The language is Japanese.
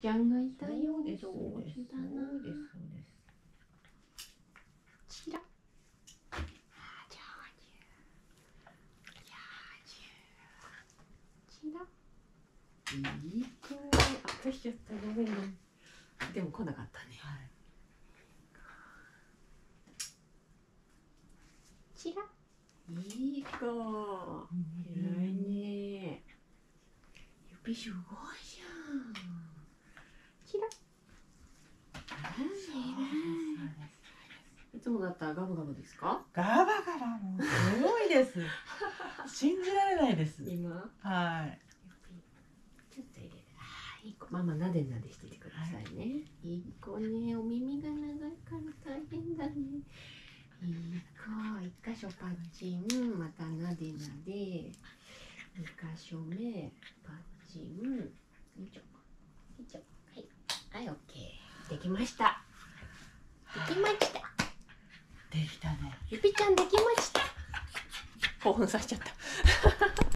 ちゃんがいたよそうです上そうです。そうですそうですチラ。チラ。いい子あ落としちゃったごめんねでも来なかったね。チラ。いい子偉いね指すごいチラい。つもだったらガブガブですか？ガバガバもうすごいです。信じられないです。今？はい。ちょっと入れるあーいい子。ママなでなでしててくださいね、い、い子ね。お耳が長いから大変だね。いい子。一箇所パッチン。またなでなで。二箇所目。パッチンよいしょよいしょはいはいオッケーできました。できましたできたね。ゆぴちゃんできました。興奮させちゃった